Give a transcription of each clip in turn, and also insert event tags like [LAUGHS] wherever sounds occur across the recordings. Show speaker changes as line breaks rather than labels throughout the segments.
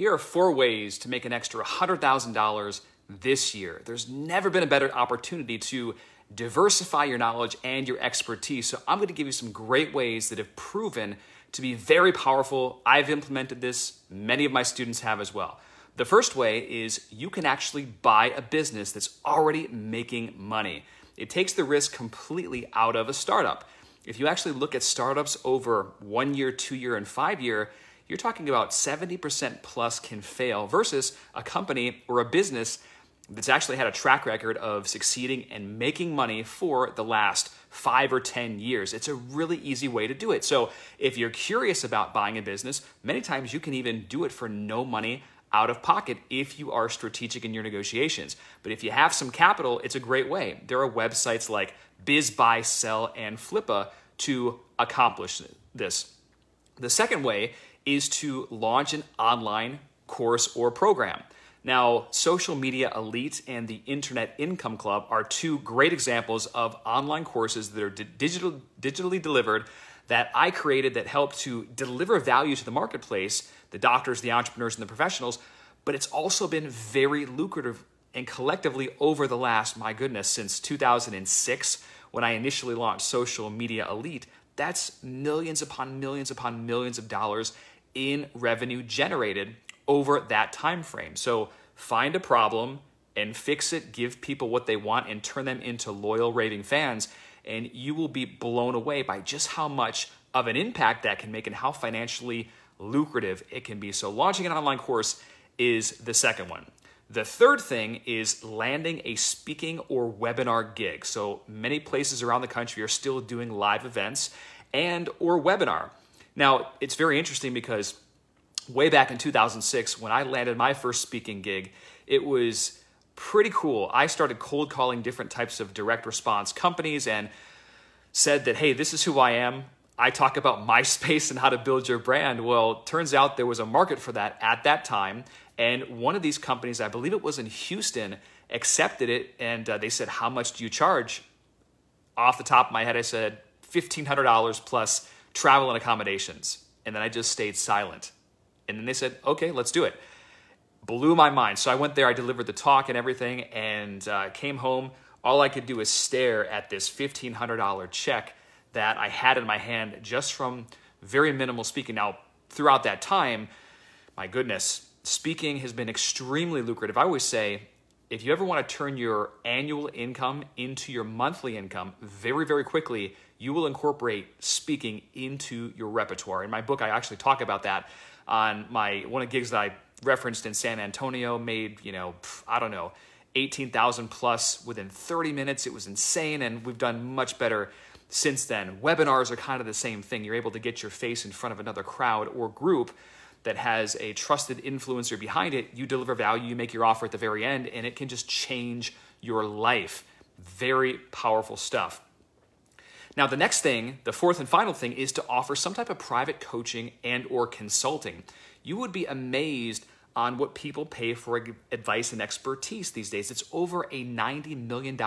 Here are four ways to make an extra $100,000 this year. There's never been a better opportunity to diversify your knowledge and your expertise. So, I'm going to give you some great ways that have proven to be very powerful. I've implemented this, many of my students have as well. The first way is you can actually buy a business that's already making money. It takes the risk completely out of a startup. If you actually look at startups over one year, two year, and five year, you're talking about 70% plus can fail versus a company or a business that's actually had a track record of succeeding and making money for the last five or 10 years. It's a really easy way to do it. So, if you're curious about buying a business, many times you can even do it for no money out of pocket if you are strategic in your negotiations. But if you have some capital, it's a great way. There are websites like BizBuySell, and Flippa to accomplish this. The second way is to launch an online course or program. Now, Social Media Elite and the Internet Income Club are two great examples of online courses that are digital, digitally delivered that I created that help to deliver value to the marketplace, the doctors, the entrepreneurs, and the professionals. But it's also been very lucrative and collectively over the last, my goodness, since 2006, when I initially launched Social Media Elite, that's millions upon millions upon millions of dollars in revenue generated over that time frame. So find a problem and fix it, give people what they want, and turn them into loyal, raving fans and you will be blown away by just how much of an impact that can make and how financially lucrative it can be. So, launching an online course is the second one. The third thing is landing a speaking or webinar gig. So, many places around the country are still doing live events and or webinar. Now, it's very interesting because way back in 2006 when I landed my first speaking gig, it was pretty cool. I started cold calling different types of direct response companies and said that, hey, this is who I am. I talk about [LAUGHS] MySpace and how to build your brand. Well, turns out there was a market for that at that time. And one of these companies, I believe it was in Houston, accepted it and uh, they said, How much do you charge? Off the top of my head, I said, $1,500 plus travel and accommodations. And then I just stayed silent. And then they said, Okay, let's do it blew my mind. So I went there, I delivered the talk and everything, and uh, came home. All I could do is stare at this $1,500 check that I had in my hand just from very minimal speaking. Now, throughout that time, my goodness, speaking has been extremely lucrative. I always say, if you ever want to turn your annual income into your monthly income very, very quickly, you will incorporate speaking into your repertoire. In my book, I actually talk about that on my one of the gigs that I referenced in San Antonio made, you know, I don't know, 18,000 plus within 30 minutes. It was insane, and we've done much better since then. Webinars are kind of the same thing. You're able to get your face in front of another crowd or group that has a trusted influencer behind it. You deliver value, you make your offer at the very end, and it can just change your life. Very powerful stuff. Now, the next thing, the fourth and final thing, is to offer some type of private coaching and or consulting you would be amazed on what people pay for advice and expertise these days. It's over a $90 million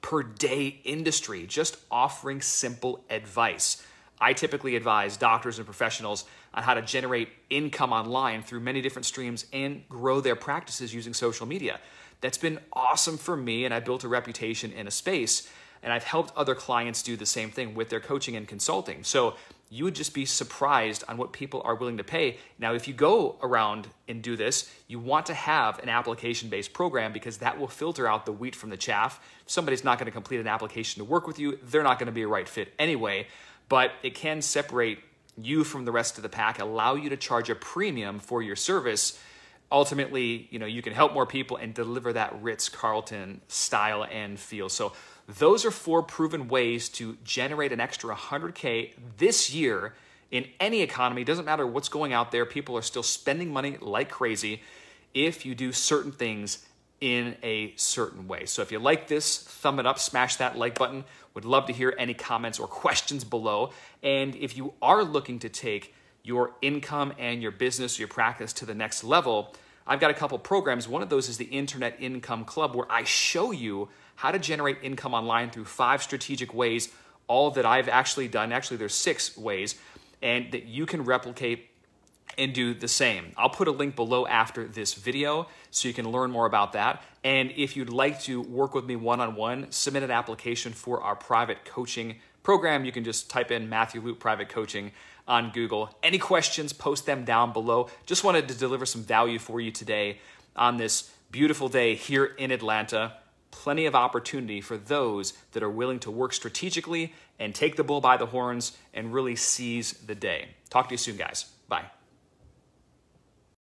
per day industry just offering simple advice. I typically advise doctors and professionals on how to generate income online through many different streams and grow their practices using social media. That's been awesome for me, and I built a reputation in a space, and I've helped other clients do the same thing with their coaching and consulting. So you would just be surprised on what people are willing to pay. Now, if you go around and do this, you want to have an application based program because that will filter out the wheat from the chaff. If somebody's not going to complete an application to work with you, they're not going to be a right fit anyway. But it can separate you from the rest of the pack, allow you to charge a premium for your service. Ultimately, you know, you can help more people and deliver that Ritz Carlton style and feel. So those are four proven ways to generate an extra 100K this year in any economy. Doesn't matter what's going out there, people are still spending money like crazy if you do certain things in a certain way. So if you like this, thumb it up, smash that like button. Would love to hear any comments or questions below. And if you are looking to take your income and your business, your practice to the next level, I've got a couple programs. One of those is the Internet Income Club, where I show you how to generate income online through five strategic ways, all that I've actually done. Actually, there's six ways, and that you can replicate and do the same. I'll put a link below after this video so you can learn more about that. And if you'd like to work with me one on one, submit an application for our private coaching program. You can just type in Matthew Loop Private Coaching on Google. Any questions, post them down below. Just wanted to deliver some value for you today on this beautiful day here in Atlanta. Plenty of opportunity for those that are willing to work strategically and take the bull by the horns and really seize the day. Talk to you soon, guys. Bye.